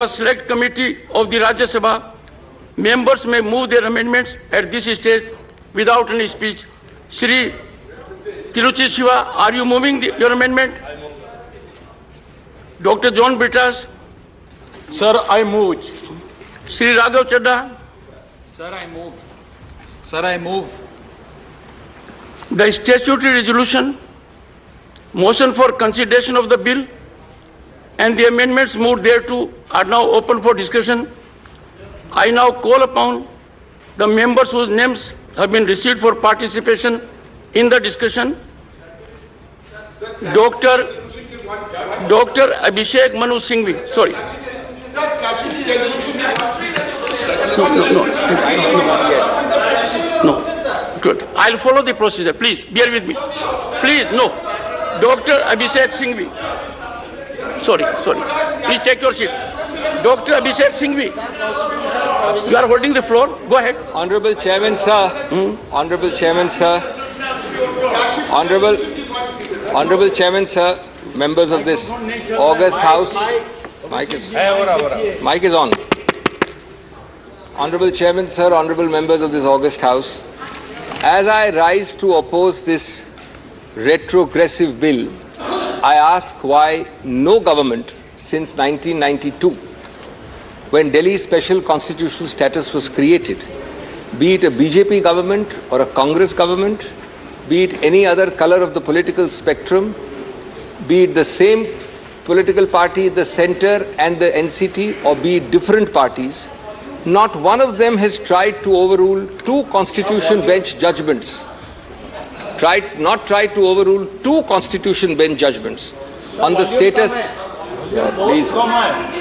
A select committee of the Rajya Sabha members may move their amendments at this stage without any speech. Shri Tiruchi Shiva, are you moving the- your amendment? Dr. John Britas, Sir, I move. Shri Raghav Chadda, Sir, I move. Sir, I move. the statutory resolution, motion for consideration of the bill, and the amendments moved thereto are now open for discussion. I now call upon the members whose names have been received for participation in the discussion. Dr. Dr. Abhishek Manu Singhvi, sorry. No, no, no. No, good. I'll follow the procedure, please, bear with me. Please, no. Dr. Abhishek Singhvi. Sorry, sorry. Please take your seat. Dr. Abhishek Singhvi. You are holding the floor, go ahead. Honorable Chairman, sir. Hmm? Honorable Chairman, sir. Honorable, Honorable Chairman, sir. Members of this August House. Mic is, mic is on. Honorable Chairman, sir. Honorable members of this August House. As I rise to oppose this retrogressive bill, I ask why no government since 1992 when Delhi's special constitutional status was created, be it a BJP government or a Congress government, be it any other color of the political spectrum, be it the same political party the center and the NCT, or be it different parties, not one of them has tried to overrule two constitution bench judgments. Tried, not try to overrule two constitution bench judgments on the status. Yeah, please. Go ahead,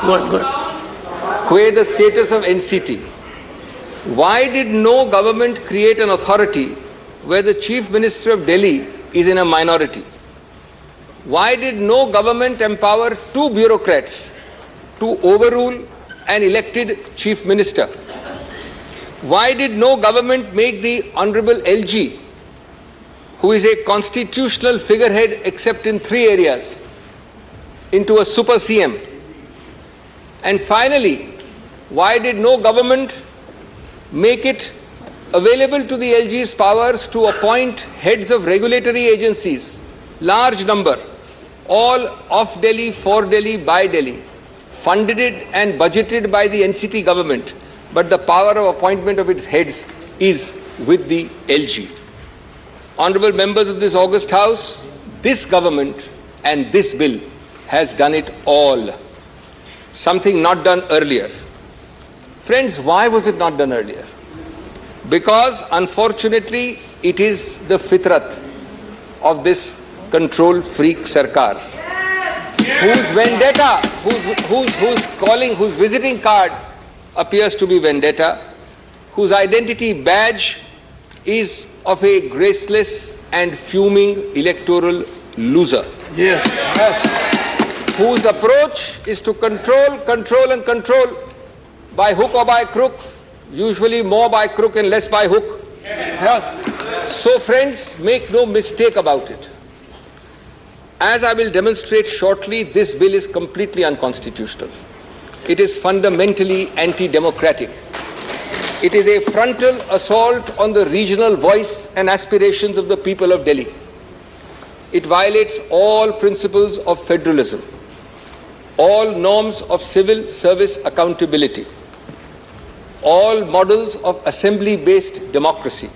go ahead. Quay the status of NCT. Why did no government create an authority where the Chief Minister of Delhi is in a minority? Why did no government empower two bureaucrats to overrule an elected Chief Minister? Why did no government make the Honorable LG, who is a constitutional figurehead except in three areas, into a super CM? And finally, why did no government make it available to the LG's powers to appoint heads of regulatory agencies, large number, all of Delhi, for Delhi, by Delhi, funded and budgeted by the NCT government, but the power of appointment of its heads is with the LG. Honorable members of this August House, this government and this bill has done it all something not done earlier. Friends, why was it not done earlier? Because unfortunately, it is the fitrat of this control freak sarkar, whose vendetta, whose, whose, whose calling, whose visiting card appears to be vendetta, whose identity badge is of a graceless and fuming electoral loser Yes. yes. whose approach is to control, control, and control by hook or by crook, usually more by crook and less by hook. Yes. Yes. So, friends, make no mistake about it. As I will demonstrate shortly, this bill is completely unconstitutional. It is fundamentally anti democratic. It is a frontal assault on the regional voice and aspirations of the people of Delhi. It violates all principles of federalism all norms of civil service accountability, all models of assembly based democracy,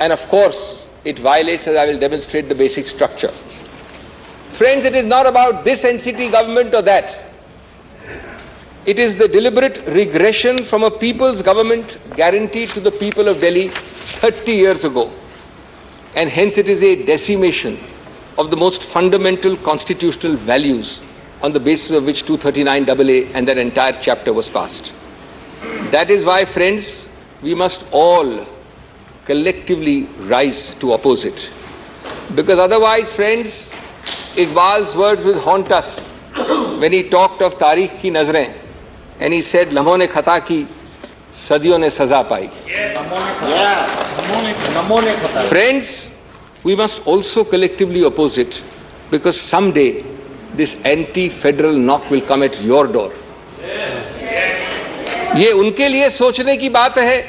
and of course, it violates, as I will demonstrate, the basic structure. Friends, it is not about this NCT government or that. It is the deliberate regression from a people's government guaranteed to the people of Delhi 30 years ago. And hence, it is a decimation of the most fundamental constitutional values on the basis of which 239AA and that entire chapter was passed. That is why, friends, we must all collectively rise to oppose it. Because otherwise, friends, Iqbal's words will haunt us when he talked of Tariq ki nazrein and he said लम्हों ने खता की सदियों ने सजा पाई. Friends we must also collectively opposite because some day this anti federal knock will come at your door ये उनके लिए सोचने की बात है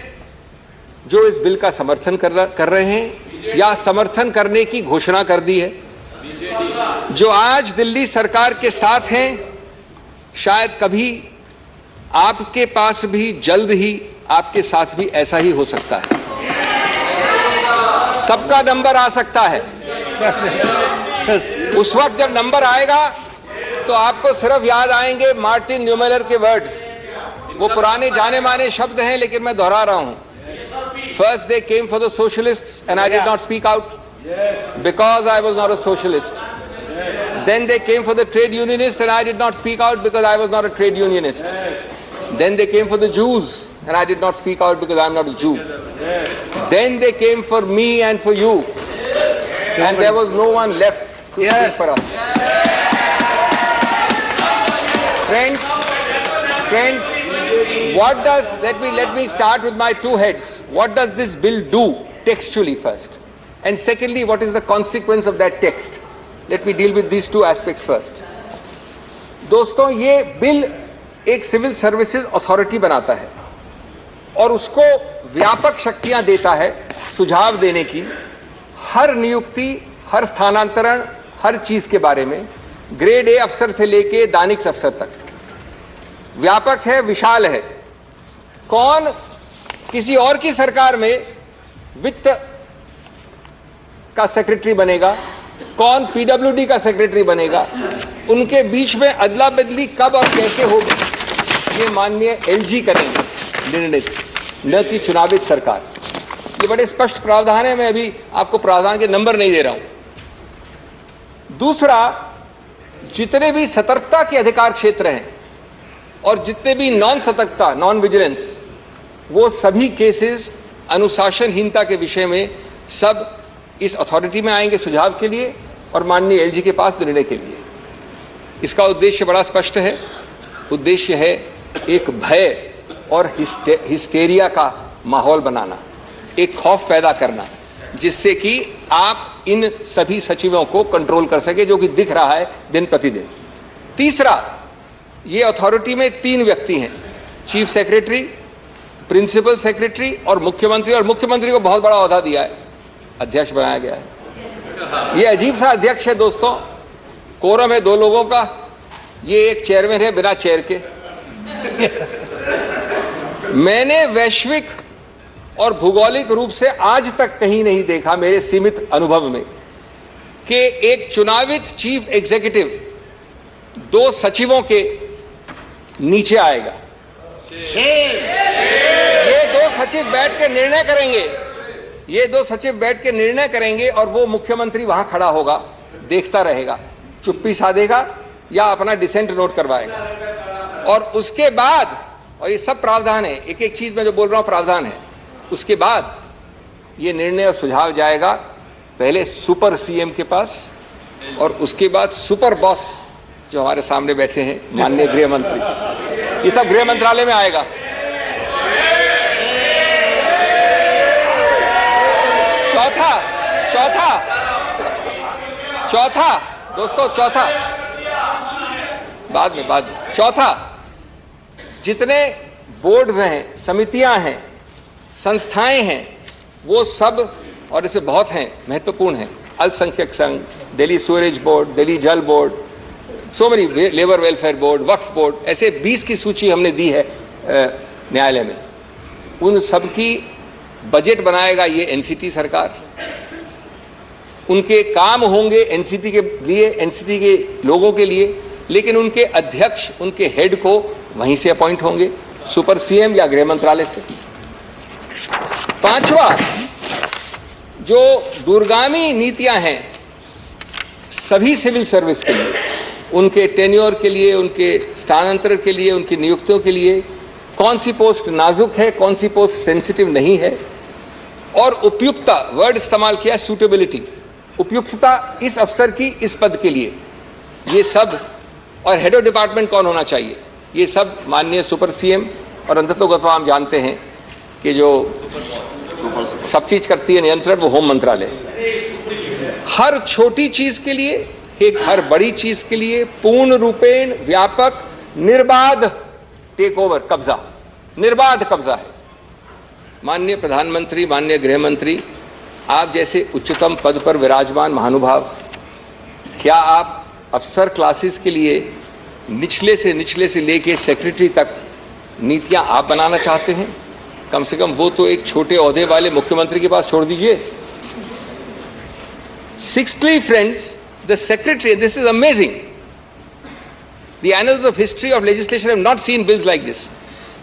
जो इस बिल का समर्थन कर, कर रहे हैं या समर्थन करने की घोषणा कर दी है। जो आज दिल्ली सरकार के साथ हैं शायद कभी आपके पास भी, जल्द ही आपके साथ भी ऐसा ही हो सकता है। सबका नंबर आ सकता है। उस वक्त जब नंबर आएगा तो आपको सिर्फ़ याद आएँगे मार्टिन न्यूमेलर के वर्ड्स। वो पुराने जाने माने शब्द हैं, लेकिन मैं दोहरा रहा हूँ। First they came for the socialist and I did not speak out because I was not a socialist then they came for the trade unionists and I did not speak out because I was not a trade unionist. Then they came for the Jews and I did not speak out because I am not a Jew. Then they came for me and for you. And there was no one left to speak for us. Friends, friends, what does, let me, let me start with my two heads. What does this bill do textually first? And secondly, what is the consequence of that text? Let me deal with these two aspects first दोस्तों ये bill एक civil services authority बनाता है और उसको व्यापक शक्तियाँ देता है सुझाव देने की। हर नियुक्ति, हर स्थानांतरण, हर चीज़ के बारे में ग्रेड ए अफसर से लेके दानिक्स अफसर तक। व्यापक है, विशाल है। कौन किसी और की सरकार में वित्त का सेक्रेटरी बनेगा? कौन पीडब्ल्यूडी का सेक्रेटरी बनेगा? उनके बीच में अदला बदली कब और कैसे होगी? ये माननीय एलजी करेंगे निर्णित न कि चुनावित सरकार। ये बड़े स्पष्ट प्रावधान है, मैं अभी आपको प्रावधान के नंबर नहीं दे रहा हूँ। दूसरा, जितने भी सतर्कता के अधिकार क्षेत्र हैं और जितने भी नॉन सतर्कता नॉन विजिलेंस वो सभी केसेस अनुशासनहीनता के विषय में सब इस अथॉरिटी में आएँगे सुझाव के लिए और माननीय एलजी के पास निर्णय के लिए। इसका उद्देश्य बड़ा स्पष्ट है। उद्देश्य है एक भय और हिस्टे, हिस्टेरिया का माहौल बनाना एक खौफ पैदा करना जिससे कि आप इन सभी सचिवों को कंट्रोल कर सके जो कि दिख रहा है दिन प्रतिदिन। तीसरा ये अथॉरिटी में तीन व्यक्ति हैं चीफ सेक्रेटरी प्रिंसिपल सेक्रेटरी और मुख्यमंत्री और मुख्यमंत्री को बहुत बड़ा अहदा दिया है अध्यक्ष बनाया गया है। ये अजीब सा अध्यक्ष है दोस्तों कोरम है दो लोगों का ये एक चेयरमैन है बिना चेयर के। मैंने वैश्विक और भूगोलिक रूप से आज तक कहीं नहीं देखा मेरे सीमित अनुभव में कि एक चुनावित चीफ एग्जीक्यूटिव दो सचिवों के नीचे आएगा। ये दो सचिव बैठ के निर्णय करेंगे। ये दो सचिव बैठ के निर्णय करेंगे और वो मुख्यमंत्री वहाँ खड़ा होगा, देखता रहेगा, चुप्पी साधेगा या अपना डिसेंट नोट करवाएगा। और उसके बाद, और ये सब प्रावधान है एक एक चीज़ में जो बोल रहा हूँ प्रावधान है, उसके बाद ये निर्णय और सुझाव जाएगा पहले सुपर सीएम के पास और उसके बाद सुपर बॉस जो हमारे सामने बैठे हैं, माननीय गृह मंत्री। ये सब गृह मंत्रालय में आएगा। चौथा चौथा चौथा, दोस्तों, चौथा। बाद में बाद में। चौथा जितने बोर्ड्स हैं, समितियाँ हैं, संस्थाएँ हैं, वो सब, और इसे बहुत हैं, महत्वपूर्ण हैं। अल्पसंख्यक संघ, Delhi sewerage board, Delhi Jal board so many labour welfare board Waqf board ऐसे 20 की सूची हमने दी है न्यायालय में। उन सब की बजट बनाएगा ये एनसीटी सरकार। उनके काम होंगे एनसीटी के लिए एनसीटी के लोगों के लिए। लेकिन उनके अध्यक्ष, उनके हेड को वहीं से अपॉइंट होंगे सुपर सीएम या गृह मंत्रालय से। पांचवा, जो दूरगामी नीतियाँ हैं, सभी सिविल सर्विस के लिए, उनके टेन्योर के लिए, उनके स्थानांतरण के लिए, उनकी नियुक्तियों के लिए, कौन सी पोस्ट नाजुक है, कौन सी पोस्ट सेंसिटिव नहीं है, और उपयुक्ता वर्ड इस्तेमाल किया सूटेबिलिटी उपयुक्तता इस अफसर की, इस पद के लिए। ये सब और हेड ऑफ़ डिपार्टमेंट कौन होना चाहिए? ये सब माननीय सुपर सीएम और अंततोगत हम जानते हैं कि जो सब चीज़ करती है नियंत्रण वो होम मंत्रालय। हर छोटी चीज़ के लिए, एक हर बड़ी चीज़ के लिए पूर्ण रूपेण व्यापक, निर्बाध टेक ओवर कब्जा। निर्बाध कब्जा है। माननीय प्रधानमंत्री, माननीय गृह मंत्री आप जैसे उच्चतम पद पर विराजमान महानुभाव, क्या आप अफसर क्लासेस के लिए निचले से निचले से लेके सेक्रेटरी तक नीतियाँ आप बनाना चाहते हैं कम से कम वो तो एक छोटे अहदे वाले मुख्यमंत्री के पास छोड़ दीजिए Sixthly, friends, the secretary, this is amazing. The annals of history of legislation have not seen bills like this.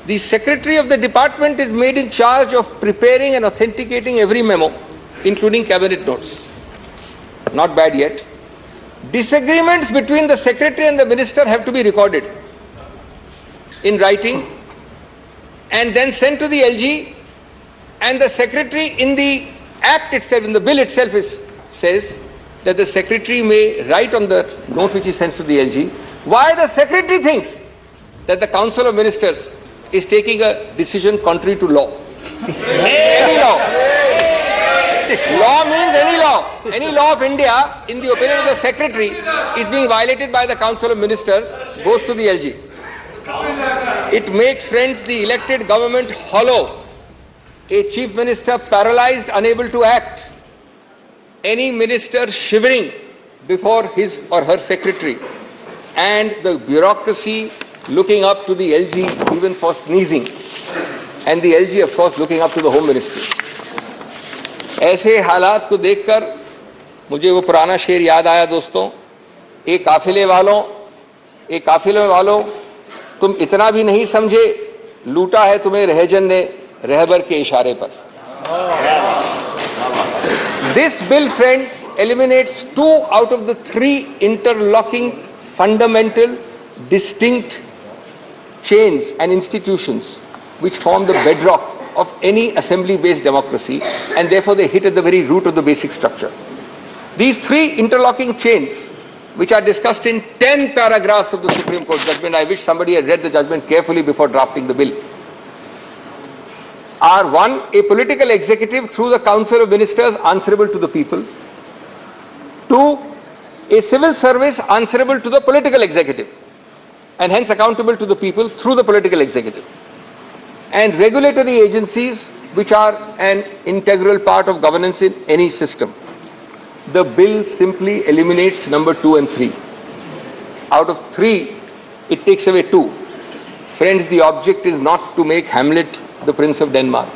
The secretary of the department is made in charge of preparing and authenticating every memo, including cabinet notes. Not bad yet. Disagreements between the secretary and the minister have to be recorded in writing and then sent to the LG, and the secretary in the act itself, in the bill itself, is says that the secretary may write on the note which he sends to the LG why the secretary thinks that the council of ministers is taking a decision contrary to law. any law. Law means any law. Any law of India, in the opinion of the secretary, is being violated by the council of ministers, goes to the LG. It makes, friends, the elected government hollow. A chief minister paralyzed, unable to act any minister shivering before his or her secretary, and the bureaucracy looking up to the LG even for sneezing, and the LG, of course, looking up to the Home Ministry. ऐसे हालात को देखकर मुझे वो पुराना शेर याद आया दोस्तों। एक काफिले वालों एक काफिले वालों, तुम इतना भी नहीं समझे, लूटा है तुम्हें रहजन ने रहबर के इशारे पर। This bill friends eliminates two out of the three interlocking fundamental distinct chains and institutions which form the bedrock of any assembly based democracy, and therefore they hit at the very root of the basic structure. These three interlocking chains, which are discussed in 10 paragraphs of the Supreme Court judgment, I wish somebody had read the judgment carefully before drafting the bill are one, a political executive through the Council of Ministers answerable to the people. Two, a civil service answerable to the political executive and hence accountable to the people through the political executive. And regulatory agencies which are an integral part of governance in any system. The bill simply eliminates number two and three. Out of three, it takes away two. Friends, the object is not to make Hamlet the Prince of Denmark,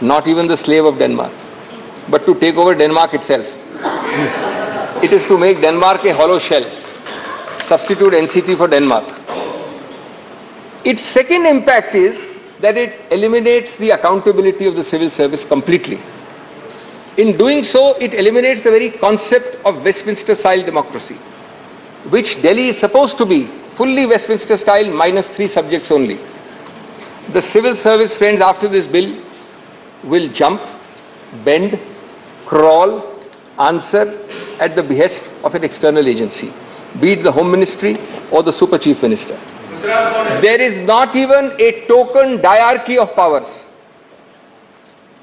not even the slave of Denmark, but to take over Denmark itself. it is to make Denmark a hollow shell, substitute NCT for Denmark. Its second impact is that it eliminates the accountability of the civil service completely. In doing so, it eliminates the very concept of Westminster style democracy, which Delhi is supposed to be fully Westminster style minus three subjects only the civil service friends after this bill will jump, bend, crawl, answer at the behest of an external agency, be it the Home Ministry or the Super Chief Minister. There is not even a token diarchy of powers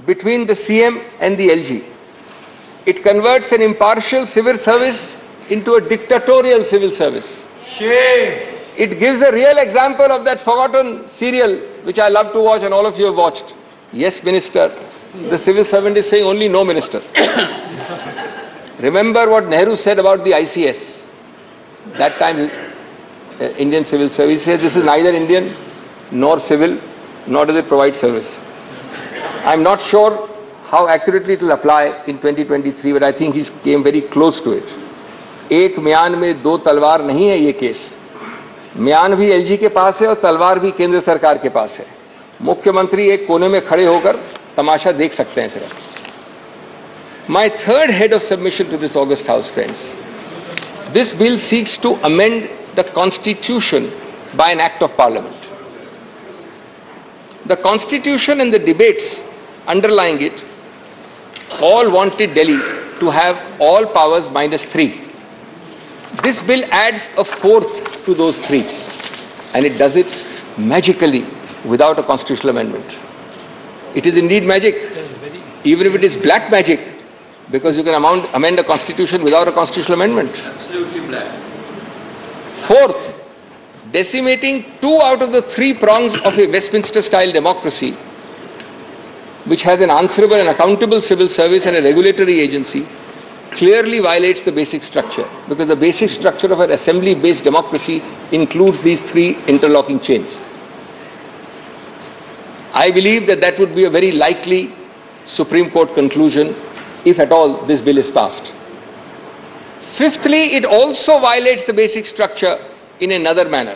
between the CM and the LG. It converts an impartial civil service into a dictatorial civil service. Shame. It gives a real example of that forgotten serial which I love to watch and all of you have watched. Yes, Minister. The civil servant is saying only no, Minister. Remember what Nehru said about the ICS. That time, Indian Civil Service He says this is neither Indian nor civil, nor does it provide service. I'm not sure how accurately it will apply in 2023, but I think he came very close to it. एक म्यान में दो तलवार नहीं है ये case म्यान भी एलजी के पास है और तलवार भी केंद्र सरकार के पास है मुख्यमंत्री एक कोने में खड़े होकर तमाशा देख सकते हैं सिर्फ़ my third head of submission to this august house friends this bill seeks to amend the constitution by an act of parliament. The constitution and the debates underlying it all wanted Delhi to have all powers minus three. This bill adds a fourth to those three and it does it magically without a constitutional amendment. It is indeed magic, even if it is black magic, because you can amend a constitution without a constitutional amendment. Absolutely black. Fourth, decimating two out of the three prongs of a Westminster style democracy, which has an answerable and accountable civil service and a regulatory agency, clearly violates the basic structure because the basic structure of an assembly based democracy includes these three interlocking chains. I believe that that would be a very likely Supreme Court conclusion if at all this bill is passed. Fifthly, it also violates the basic structure in another manner.